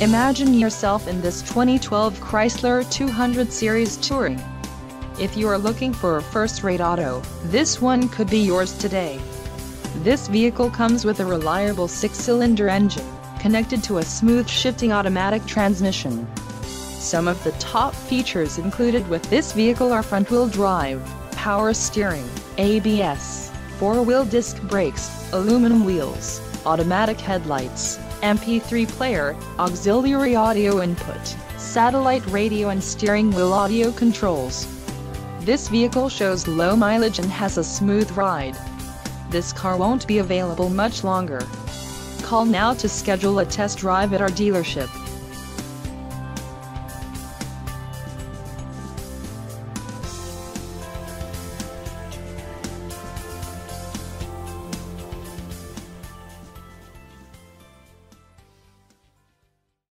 Imagine yourself in this 2012 Chrysler 200 Series Touring. If you are looking for a first-rate auto, this one could be yours today. This vehicle comes with a reliable six-cylinder engine, connected to a smooth shifting automatic transmission. Some of the top features included with this vehicle are front-wheel drive, power steering, ABS, four-wheel disc brakes, aluminum wheels, automatic headlights, MP3 player, auxiliary audio input, satellite radio and steering wheel audio controls. This vehicle shows low mileage and has a smooth ride. This car won't be available much longer. Call now to schedule a test drive at our dealership.